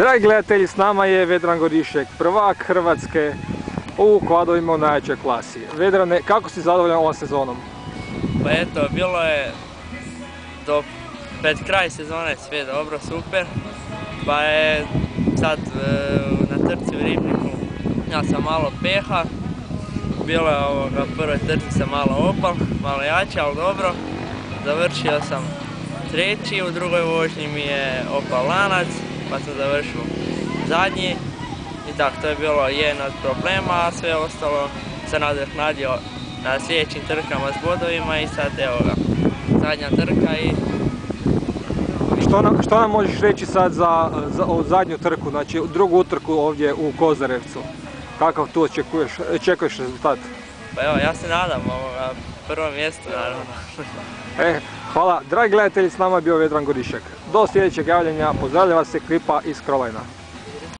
Dragi gledatelji, s nama je Vedran Gorišek, prvak Hrvatske u kvadovima u najjačoj klasi. Vedrane, kako si zadovoljan ovom sezonom? Pa eto, bilo je do pred kraj sezone sve dobro, super. Pa je sad e, na trci u Ribniku ja sam malo peha. Bilo je ovoga, prvoj trci sam malo opal, malo jače, ali dobro. Završio sam treći, u drugoj vožnji mi je opal lanac, pa sam završio zadnji. I tako, to je bilo jedan od problema, a sve ostalo sam nadoknadio na sljedećim trkama s bodovima i sad evo ga, zadnja trka i Što nam, što nam možeš reći sad za, za ovu zadnju trku, znači drugu utrku ovdje u Kozarevcu? Kakav tu očekuješ, očekuješ rezultat? pa evo ja se nadam ovoga prvo mjesto naravno. E, hvala. Dragi gledatelji, s nama je bio Vedran Gorišek. Do sljedećeg javljanja, pozdravlja vas ekipa iz Krolajna.